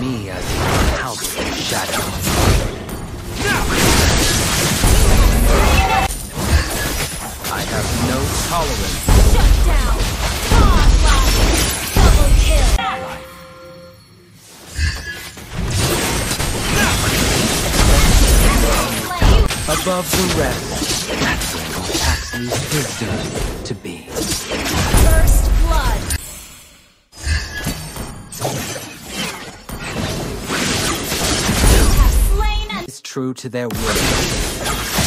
me as a palpable shadow. I have no tolerance Shut down! Double kill! Above the rest. That's where Paxley's wisdom to be. True to their word.